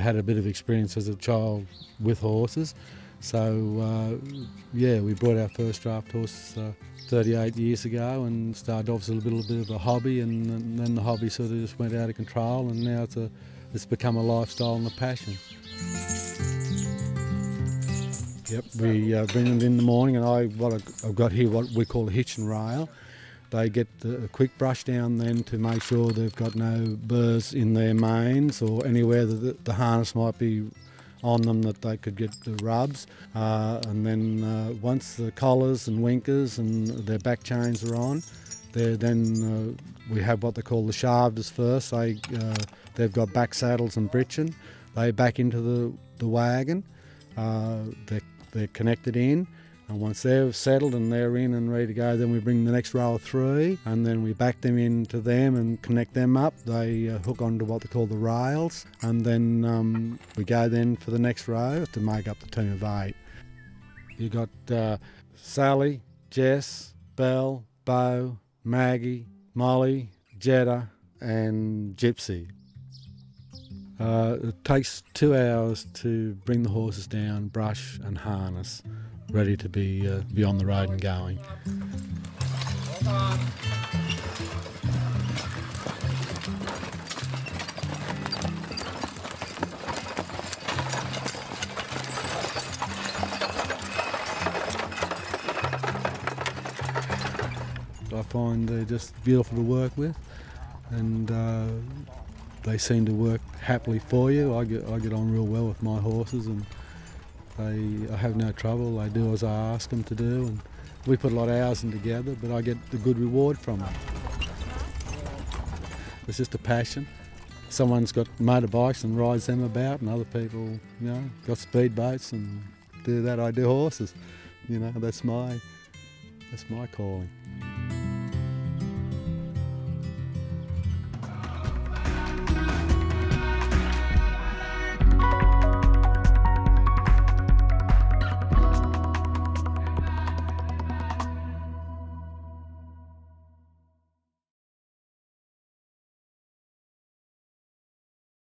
had a bit of experience as a child with horses. So, uh, yeah, we brought our first draft horse uh, 38 years ago and started off as a little bit of a hobby, and, and then the hobby sort of just went out of control, and now it's, a, it's become a lifestyle and a passion. Yep, we uh, bring them in the morning, and I what I've got here what we call a hitch and rail. They get a quick brush down then to make sure they've got no burrs in their manes or anywhere that the, harness might be on them that they could get the rubs. Uh, and then uh, once the collars and winkers and their back chains are on, then uh, we have what they call the shafters first. They, uh, they've got back saddles and breeching. They back into the, the wagon. Uh, they're, they're connected in. And once they're settled and they're in and ready to go, then we bring the next row of three and then we back them into them and connect them up. They uh, hook onto what they call the rails and then um, we go then for the next row to make up the team of eight. You've got uh, Sally, Jess, Belle, Bo, Maggie, Molly, Jetta, and Gypsy. Uh, it takes two hours to bring the horses down, brush and harness ready to be, uh, be on the road and going. I find they're just beautiful to work with, and uh, they seem to work happily for you. I get I get on real well with my horses, and they, I have no trouble. They do as I ask them to do, and we put a lot of hours in together, but I get the good reward from it. It's just a passion. Someone's got motorbikes and rides them about, and other people, you know, got speedboats and do that. I do horses. You know, that's my that's my calling.